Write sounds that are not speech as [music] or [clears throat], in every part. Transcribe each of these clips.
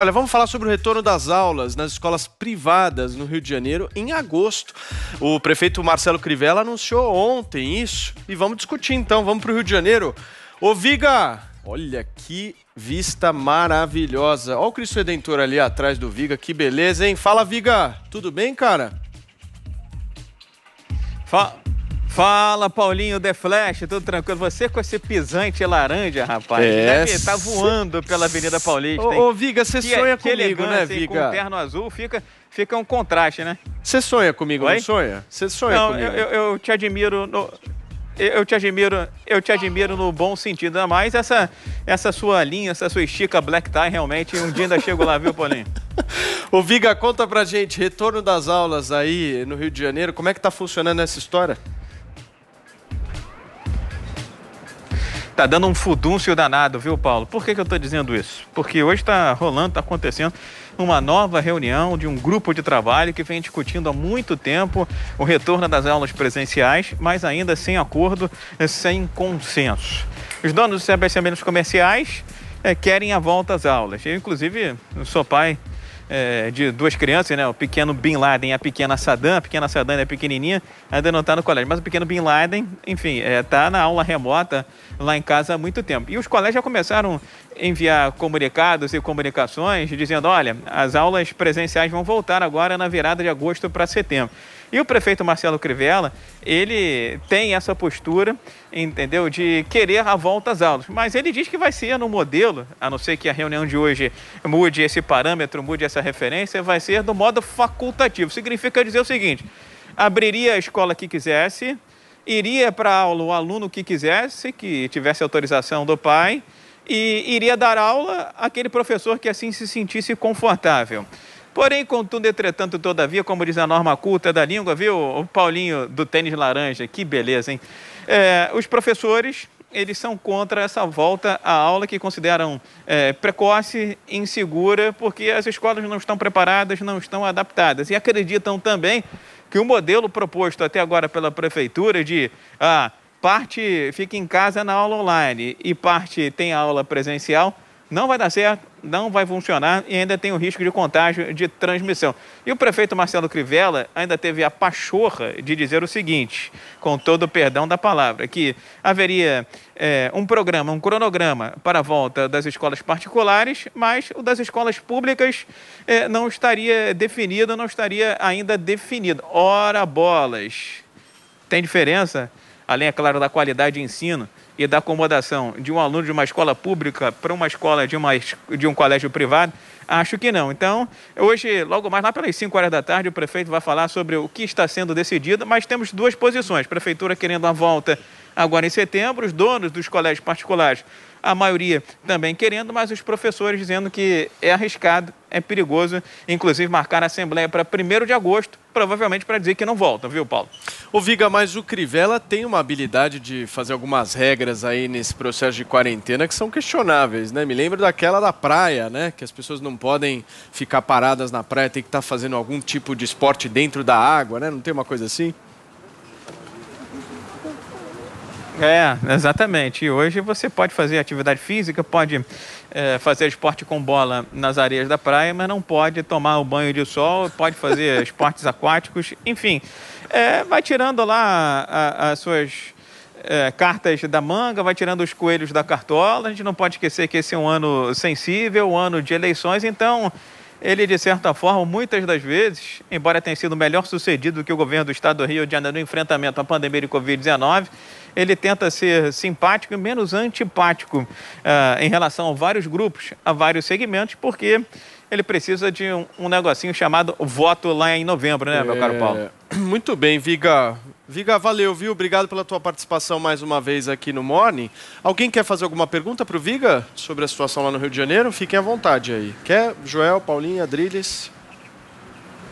Olha, vamos falar sobre o retorno das aulas nas escolas privadas no Rio de Janeiro em agosto. O prefeito Marcelo Crivella anunciou ontem isso e vamos discutir então. Vamos para o Rio de Janeiro. Ô Viga, olha que vista maravilhosa. Olha o Cristo Redentor ali atrás do Viga, que beleza, hein? Fala, Viga, tudo bem, cara? Fala. Fala, Paulinho The Flash, tudo tranquilo? Você com esse pisante laranja, rapaz, é, deve estar tá voando pela Avenida Paulista. Ô, ô Viga, você sonha que comigo, né, Viga? Com o terno azul fica, fica um contraste, né? Você sonha comigo, Oi? não sonha? Você sonha não, comigo? Eu, eu te admiro no, eu te admiro, eu te admiro no bom sentido, ainda mais essa, essa sua linha, essa sua estica black tie, realmente, um dia ainda chego lá, viu, Paulinho? [laughs] Ô Viga, conta pra gente, retorno das aulas aí no Rio de Janeiro, como é que tá funcionando essa história? Tá dando um fudúncio danado, viu, Paulo? Por que, que eu estou dizendo isso? Porque hoje está rolando, está acontecendo uma nova reunião de um grupo de trabalho que vem discutindo há muito tempo o retorno das aulas presenciais, mas ainda sem acordo, sem consenso. Os donos dos estabelecimentos comerciais é, querem a volta às aulas. Eu, inclusive, sou pai é, de duas crianças, né? O pequeno Bin Laden e a pequena Saddam. A pequena Saddam é pequenininha, ainda não está no colégio. Mas o pequeno Bin Laden, enfim, está é, tá na aula remota lá em casa há muito tempo. E os colégios já começaram a enviar comunicados e comunicações dizendo, olha, as aulas presenciais vão voltar agora na virada de agosto para setembro. E o prefeito Marcelo Crivella, ele tem essa postura, entendeu, de querer a volta às aulas. Mas ele diz que vai ser no modelo, a não ser que a reunião de hoje mude esse parâmetro, mude essa referência, vai ser do modo facultativo. Significa dizer o seguinte: abriria a escola que quisesse, iria para aula o aluno que quisesse, que tivesse autorização do pai, e iria dar aula aquele professor que assim se sentisse confortável. Porém, contudo, entretanto, todavia, como diz a norma culta da língua, viu, o Paulinho do tênis laranja, que beleza, hein? É, os professores, eles são contra essa volta à aula que consideram é, precoce, insegura, porque as escolas não estão preparadas, não estão adaptadas. E acreditam também que o modelo proposto até agora pela prefeitura de ah, parte fica em casa na aula online e parte tem aula presencial não vai dar certo, não vai funcionar e ainda tem o risco de contágio de transmissão. E o prefeito Marcelo Crivella ainda teve a pachorra de dizer o seguinte, com todo o perdão da palavra, que haveria é, um programa, um cronograma para a volta das escolas particulares, mas o das escolas públicas é, não estaria definido, não estaria ainda definido. Ora bolas! Tem diferença, além, é claro, da qualidade de ensino, e da acomodação de um aluno de uma escola pública para uma escola de, uma, de um colégio privado? Acho que não. Então, hoje, logo mais lá pelas 5 horas da tarde, o prefeito vai falar sobre o que está sendo decidido, mas temos duas posições. Prefeitura querendo a volta agora em setembro, os donos dos colégios particulares a maioria também querendo, mas os professores dizendo que é arriscado, é perigoso, inclusive marcar a Assembleia para 1 de agosto, provavelmente para dizer que não voltam, viu, Paulo? Ô Viga, mas o Crivella tem uma habilidade de fazer algumas regras aí nesse processo de quarentena que são questionáveis, né? Me lembro daquela da praia, né? Que as pessoas não podem ficar paradas na praia, tem que estar tá fazendo algum tipo de esporte dentro da água, né? Não tem uma coisa assim? É, exatamente. E hoje você pode fazer atividade física, pode é, fazer esporte com bola nas areias da praia, mas não pode tomar o banho de sol, pode fazer [laughs] esportes aquáticos, enfim. É, vai tirando lá as suas é, cartas da manga, vai tirando os coelhos da cartola. A gente não pode esquecer que esse é um ano sensível, um ano de eleições, então ele, de certa forma, muitas das vezes, embora tenha sido melhor sucedido do que o governo do estado do Rio de Janeiro no enfrentamento à pandemia de Covid-19, ele tenta ser simpático e menos antipático uh, em relação a vários grupos, a vários segmentos, porque ele precisa de um, um negocinho chamado voto lá em novembro, né, é... meu caro é, Paulo? [clears throat] Muito bem, Viga. Viga, valeu, viu? Obrigado pela tua participação mais uma vez aqui no Morning. Alguém quer fazer alguma pergunta para o Viga sobre a situação lá no Rio de Janeiro? Fiquem à vontade aí. Quer? Joel, Paulinha, Adriles?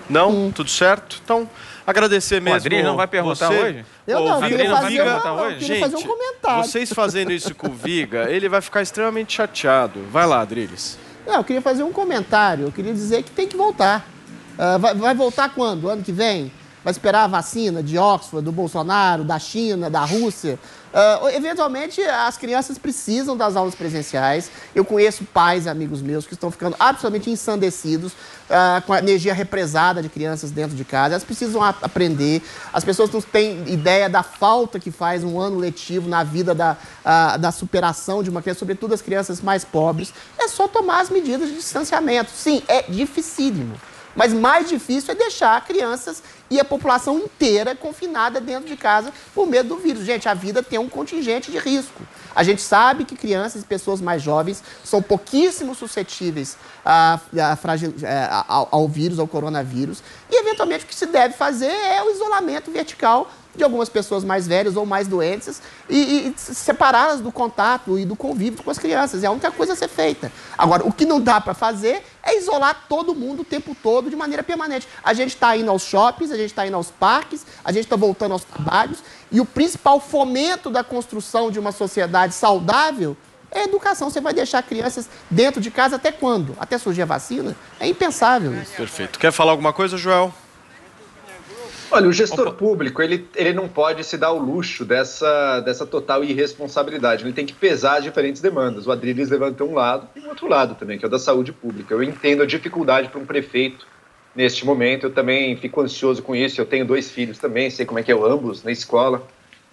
Não? Hum. Tudo certo? Então, agradecer mesmo. O Adriles não vai perguntar você. hoje? Eu não, Viga, queria fazer, Viga, uma, hoje? Gente, fazer um comentário. Vocês fazendo isso com o Viga, ele vai ficar extremamente chateado. Vai lá, Adriles. Não, eu queria fazer um comentário. Eu queria dizer que tem que voltar. Uh, vai, vai voltar quando? Ano que vem? Vai esperar a vacina de Oxford, do Bolsonaro, da China, da Rússia? Uh, eventualmente, as crianças precisam das aulas presenciais. Eu conheço pais e amigos meus que estão ficando absolutamente ensandecidos uh, com a energia represada de crianças dentro de casa. Elas precisam aprender. As pessoas não têm ideia da falta que faz um ano letivo na vida da, uh, da superação de uma criança, sobretudo as crianças mais pobres. É só tomar as medidas de distanciamento. Sim, é dificílimo. Mas mais difícil é deixar crianças e a população inteira confinada dentro de casa por medo do vírus. Gente, a vida tem um contingente de risco. A gente sabe que crianças e pessoas mais jovens são pouquíssimo suscetíveis a, a fragil, é, a, ao, ao vírus, ao coronavírus. E, eventualmente, o que se deve fazer é o isolamento vertical de algumas pessoas mais velhas ou mais doentes e, e separá-las do contato e do convívio com as crianças. É a única coisa a ser feita. Agora, o que não dá para fazer é isolar todo mundo o tempo todo de maneira permanente. A gente está indo aos shoppings, a gente está indo aos parques, a gente está voltando aos trabalhos e o principal fomento da construção de uma sociedade saudável é a educação. Você vai deixar crianças dentro de casa até quando? Até surgir a vacina? É impensável isso. Perfeito. Quer falar alguma coisa, Joel? Olha, o gestor público, ele, ele não pode se dar o luxo dessa, dessa total irresponsabilidade. Ele tem que pesar as diferentes demandas. O Adriles levantou um lado e um outro lado também, que é o da saúde pública. Eu entendo a dificuldade para um prefeito neste momento. Eu também fico ansioso com isso. Eu tenho dois filhos também, sei como é que é ambos na escola.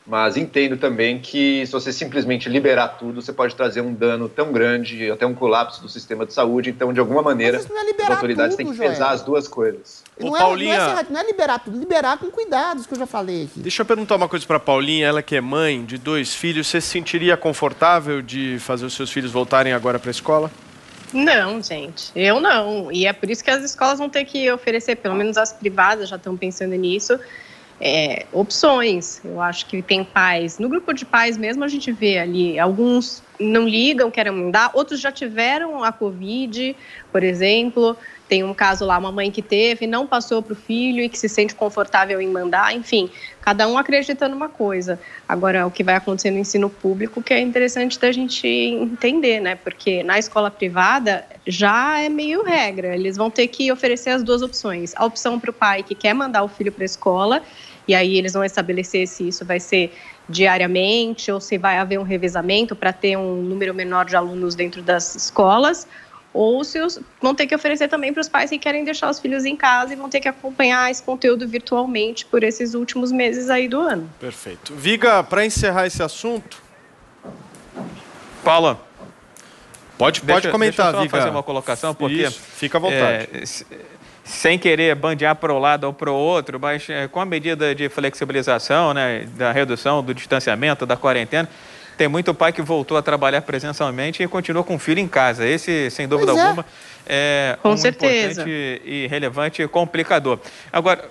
Mas entendo também que se você simplesmente liberar tudo, você pode trazer um dano tão grande, até um colapso do sistema de saúde. Então, de alguma maneira, é as autoridades tudo, têm que pesar Joel. as duas coisas. Não é, Paulinha... não, é, não é liberar tudo, liberar com cuidados, que eu já falei aqui. Deixa eu perguntar uma coisa para Paulinha, ela que é mãe de dois filhos, você se sentiria confortável de fazer os seus filhos voltarem agora para a escola? Não, gente, eu não. E é por isso que as escolas vão ter que oferecer, pelo menos as privadas já estão pensando nisso, é, opções. Eu acho que tem pais, no grupo de pais mesmo a gente vê ali, alguns não ligam, querem mandar, outros já tiveram a Covid, por exemplo. Tem um caso lá, uma mãe que teve, não passou para o filho e que se sente confortável em mandar, enfim, cada um acredita numa coisa. Agora, o que vai acontecer no ensino público, que é interessante da gente entender, né? Porque na escola privada já é meio regra, eles vão ter que oferecer as duas opções: a opção para o pai que quer mandar o filho para a escola e aí eles vão estabelecer se isso vai ser diariamente ou se vai haver um revezamento para ter um número menor de alunos dentro das escolas, ou se os, vão ter que oferecer também para os pais que querem deixar os filhos em casa e vão ter que acompanhar esse conteúdo virtualmente por esses últimos meses aí do ano. Perfeito. Viga, para encerrar esse assunto. Paula. Pode, pode deixa, comentar, deixa eu só Viga. fazer uma colocação, porque... Isso, fica à vontade. É, sem querer bandear para o lado ou para o outro, mas é, com a medida de flexibilização, né, da redução do distanciamento, da quarentena, tem muito pai que voltou a trabalhar presencialmente e continua com o filho em casa. Esse, sem dúvida é. alguma, é com um certeza. importante e relevante complicador. Agora,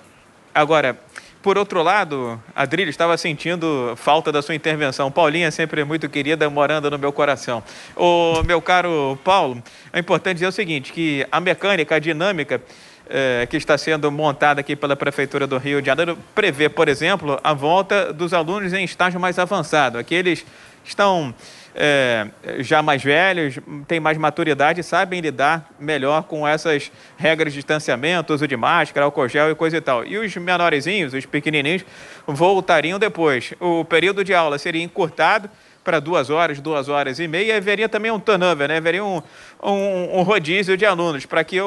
agora por outro lado, Adrilho estava sentindo falta da sua intervenção. Paulinha sempre muito querida, morando no meu coração. O meu caro Paulo, é importante dizer o seguinte, que a mecânica, a dinâmica é, que está sendo montada aqui pela Prefeitura do Rio de Janeiro prevê, por exemplo, a volta dos alunos em estágio mais avançado. Aqueles estão é, já mais velhos, têm mais maturidade sabem lidar melhor com essas regras de distanciamento, uso de máscara, álcool gel e coisa e tal. E os menorzinhos, os pequenininhos, voltariam depois. O período de aula seria encurtado para duas horas, duas horas e meia, e haveria também um turnover, né? haveria um, um, um rodízio de alunos, para que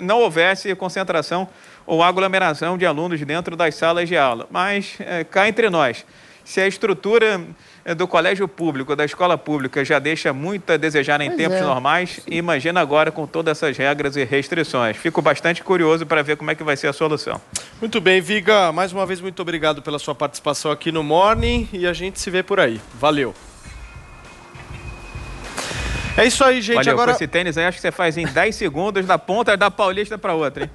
não houvesse concentração ou aglomeração de alunos dentro das salas de aula. Mas é, cá entre nós, se a estrutura é, do colégio público, da escola pública, já deixa muito a desejar em pois tempos é. normais, imagina agora com todas essas regras e restrições. Fico bastante curioso para ver como é que vai ser a solução. Muito bem, Viga, mais uma vez muito obrigado pela sua participação aqui no Morning e a gente se vê por aí. Valeu. É isso aí, gente. Valeu, Agora... esse tênis aí acho que você faz em 10 segundos da ponta da Paulista para outra, hein?